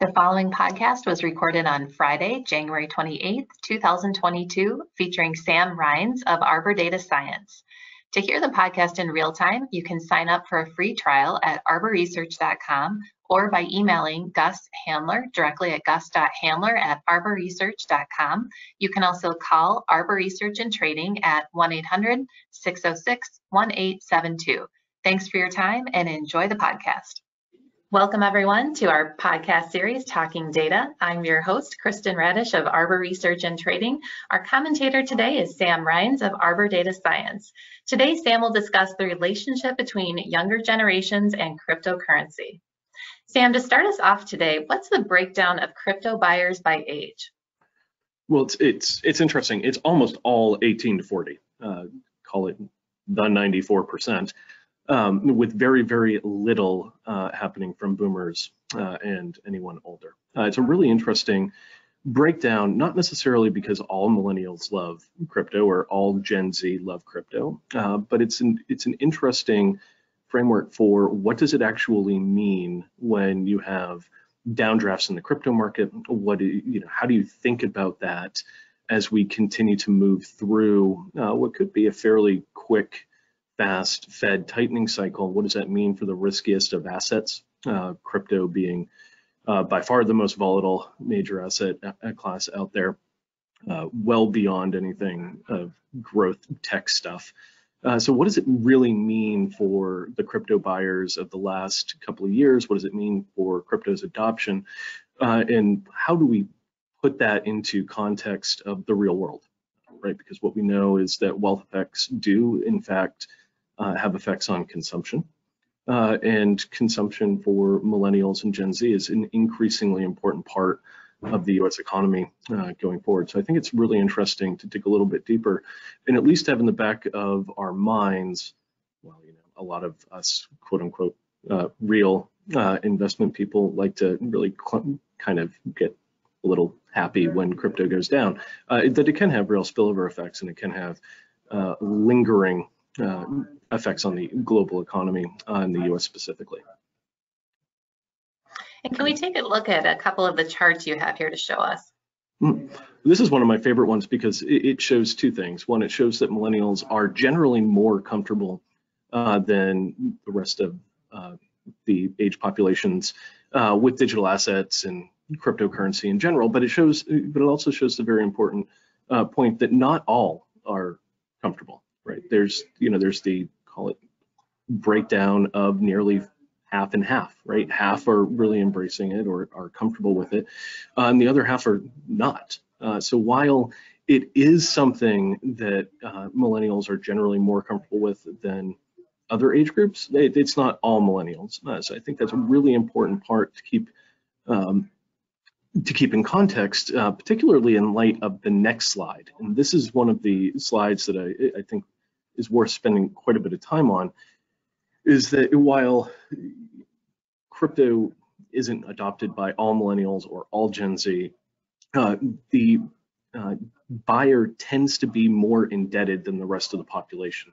The following podcast was recorded on Friday, January 28th, 2022, featuring Sam Rines of Arbor Data Science. To hear the podcast in real time, you can sign up for a free trial at arborresearch.com or by emailing Gus Handler directly at gus.handler at arborresearch.com. You can also call Arbor Research and Trading at 1-800-606-1872. Thanks for your time and enjoy the podcast. Welcome everyone to our podcast series, Talking Data. I'm your host, Kristen Radosh of Arbor Research and Trading. Our commentator today is Sam Rines of Arbor Data Science. Today, Sam will discuss the relationship between younger generations and cryptocurrency. Sam, to start us off today, what's the breakdown of crypto buyers by age? Well, it's it's it's interesting. It's almost all 18 to 40. Uh, call it the 94 percent um, with very, very little uh, happening from boomers uh, and anyone older. Uh, it's a really interesting breakdown, not necessarily because all millennials love crypto or all Gen Z love crypto, uh, but it's an, it's an interesting framework for what does it actually mean when you have downdrafts in the crypto market? What do you, you know, how do you think about that as we continue to move through uh, what could be a fairly quick fast Fed tightening cycle, what does that mean for the riskiest of assets? Uh, crypto being uh, by far the most volatile major asset uh, class out there, uh, well beyond anything of growth tech stuff. Uh, so what does it really mean for the crypto buyers of the last couple of years? What does it mean for crypto's adoption? Uh, and how do we put that into context of the real world, right? Because what we know is that wealth effects do, in fact, uh, have effects on consumption. Uh, and consumption for millennials and Gen Z is an increasingly important part of the US economy uh, going forward. So I think it's really interesting to dig a little bit deeper and at least have in the back of our minds, well, you know, a lot of us quote unquote uh, real uh, investment people like to really kind of get a little happy when crypto goes down, uh, that it can have real spillover effects and it can have uh, lingering uh, effects on the global economy uh, in the US specifically. And can we take a look at a couple of the charts you have here to show us? Hmm. This is one of my favorite ones because it shows two things. One, it shows that millennials are generally more comfortable uh, than the rest of uh, the age populations uh, with digital assets and cryptocurrency in general. But it shows, but it also shows the very important uh, point that not all are comfortable right? There's, you know, there's the call it breakdown of nearly half and half, right? Half are really embracing it or are comfortable with it, uh, and the other half are not. Uh, so while it is something that uh, millennials are generally more comfortable with than other age groups, it, it's not all millennials. Uh, so I think that's a really important part to keep um, to keep in context, uh, particularly in light of the next slide. And this is one of the slides that I, I think is worth spending quite a bit of time on is that while crypto isn't adopted by all millennials or all Gen Z, uh, the uh, buyer tends to be more indebted than the rest of the population.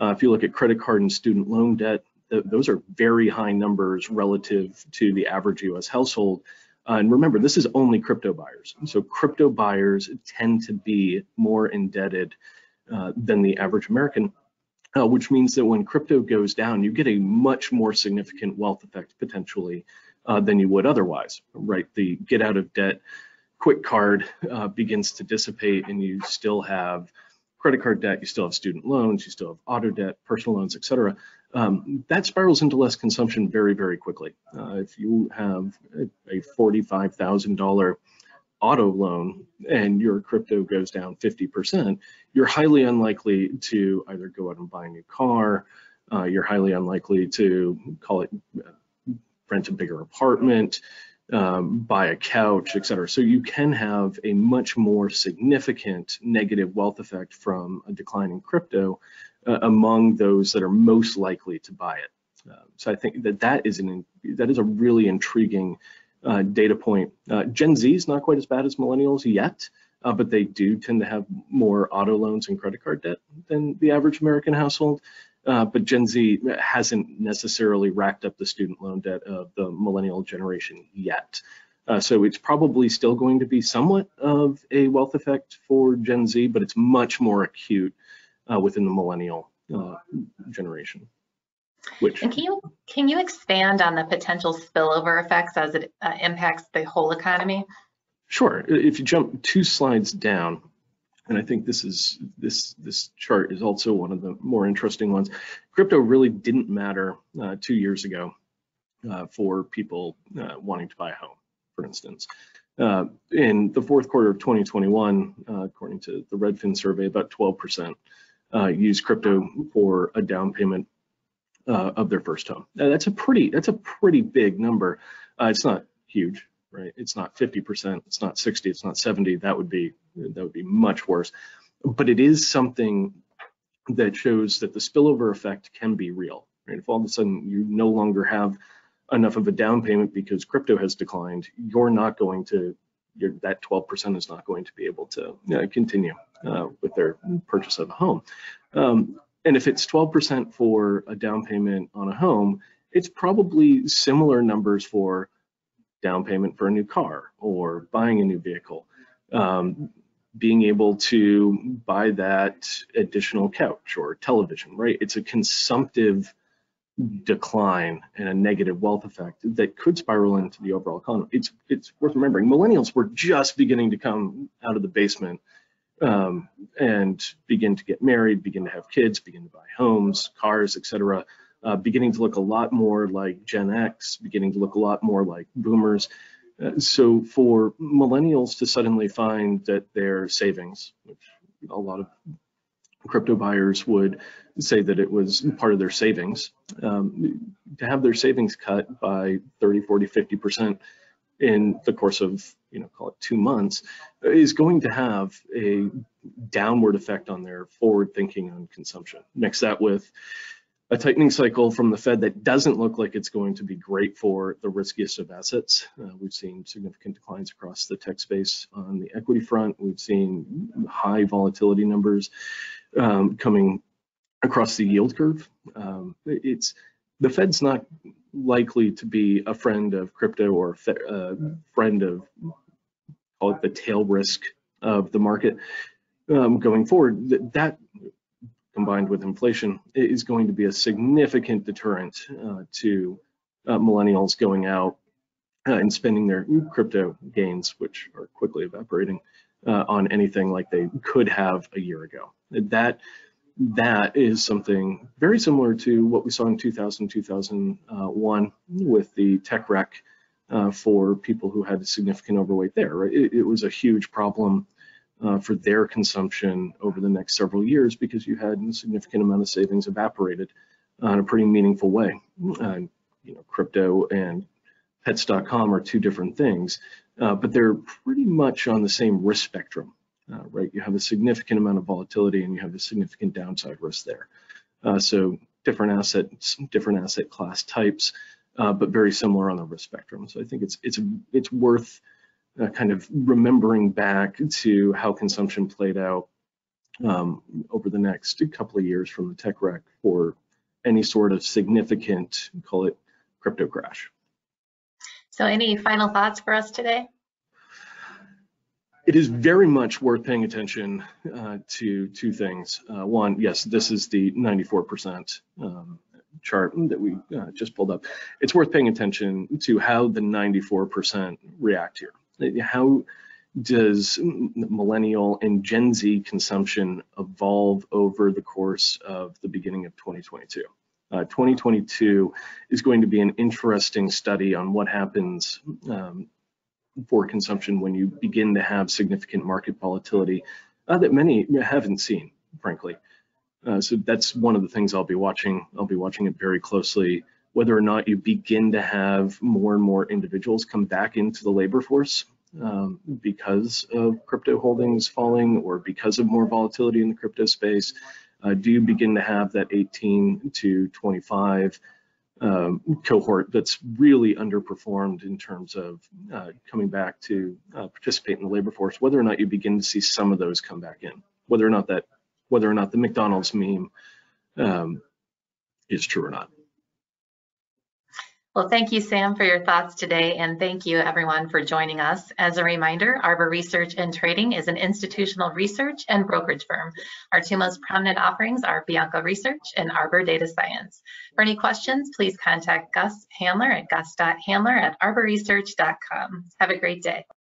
Uh, if you look at credit card and student loan debt, th those are very high numbers relative to the average US household. Uh, and remember, this is only crypto buyers. So crypto buyers tend to be more indebted uh, than the average American, uh, which means that when crypto goes down, you get a much more significant wealth effect potentially uh, than you would otherwise, right? The get out of debt quick card uh, begins to dissipate and you still have credit card debt, you still have student loans, you still have auto debt, personal loans, et cetera. Um, that spirals into less consumption very, very quickly. Uh, if you have a, a $45,000 auto loan and your crypto goes down 50%, you're highly unlikely to either go out and buy a new car, uh, you're highly unlikely to call it rent a bigger apartment, um, buy a couch, et cetera. So you can have a much more significant negative wealth effect from a decline in crypto uh, among those that are most likely to buy it. Uh, so I think that that is an that is a really intriguing uh, data point. Uh, Gen Z is not quite as bad as millennials yet, uh, but they do tend to have more auto loans and credit card debt than the average American household. Uh, but Gen Z hasn't necessarily racked up the student loan debt of the millennial generation yet. Uh, so it's probably still going to be somewhat of a wealth effect for Gen Z, but it's much more acute uh, within the millennial generation. Which and can you can you expand on the potential spillover effects as it uh, impacts the whole economy? Sure. If you jump two slides down, and I think this is this this chart is also one of the more interesting ones. Crypto really didn't matter uh, two years ago uh, for people uh, wanting to buy a home, for instance. Uh, in the fourth quarter of 2021, uh, according to the Redfin survey, about 12% uh, use crypto for a down payment of their first home. Now, that's a pretty that's a pretty big number. it's not huge, right? It's not 50%, it's not 60, it's not 70. That would be that would be much worse. But it is something that shows that the spillover effect can be real. Right? If all of a sudden you no longer have enough of a down payment because crypto has declined, you're not going to that 12% is not going to be able to uh, continue uh, with their purchase of a home. Um, and if it's 12% for a down payment on a home, it's probably similar numbers for down payment for a new car or buying a new vehicle, um, being able to buy that additional couch or television, right? It's a consumptive decline and a negative wealth effect that could spiral into the overall economy. It's it's worth remembering millennials were just beginning to come out of the basement um, and begin to get married, begin to have kids, begin to buy homes, cars, etc uh, beginning to look a lot more like Gen X, beginning to look a lot more like boomers. Uh, so for millennials to suddenly find that their savings, which a lot of crypto buyers would say that it was part of their savings, um, to have their savings cut by 30, 40, 50% in the course of, you know, call it two months, is going to have a downward effect on their forward thinking on consumption. Mix that with a tightening cycle from the Fed that doesn't look like it's going to be great for the riskiest of assets. Uh, we've seen significant declines across the tech space on the equity front. We've seen high volatility numbers um, coming across the yield curve. Um, it's the Fed's not likely to be a friend of crypto or a uh, friend of call it the tail risk of the market um, going forward. That combined with inflation is going to be a significant deterrent uh, to uh, millennials going out uh, and spending their crypto gains, which are quickly evaporating, uh, on anything like they could have a year ago. That that is something very similar to what we saw in 2000, 2001 with the tech wreck uh, for people who had significant overweight there. Right? It, it was a huge problem uh, for their consumption over the next several years because you had a significant amount of savings evaporated uh, in a pretty meaningful way. Uh, you know, crypto and pets.com are two different things, uh, but they're pretty much on the same risk spectrum, uh, right? You have a significant amount of volatility and you have a significant downside risk there. Uh, so different assets, different asset class types, but very similar on the risk spectrum. So I think it's it's it's worth uh, kind of remembering back to how consumption played out um, over the next couple of years from the tech wreck for any sort of significant, call it crypto crash. So any final thoughts for us today? It is very much worth paying attention uh, to two things. Uh, one, yes, this is the 94% um, chart that we uh, just pulled up. It's worth paying attention to how the 94% react here how does millennial and Gen Z consumption evolve over the course of the beginning of 2022? Uh, 2022 is going to be an interesting study on what happens um, for consumption when you begin to have significant market volatility uh, that many haven't seen, frankly. Uh, so that's one of the things I'll be watching. I'll be watching it very closely whether or not you begin to have more and more individuals come back into the labor force um, because of crypto holdings falling or because of more volatility in the crypto space? Uh, do you begin to have that 18 to 25 um, cohort that's really underperformed in terms of uh, coming back to uh, participate in the labor force, whether or not you begin to see some of those come back in, whether or not that, whether or not the McDonald's meme um, is true or not. Well, thank you, Sam, for your thoughts today, and thank you, everyone, for joining us. As a reminder, Arbor Research and Trading is an institutional research and brokerage firm. Our two most prominent offerings are Bianco Research and Arbor Data Science. For any questions, please contact Gus Handler at gus.handler at arborresearch.com. Have a great day.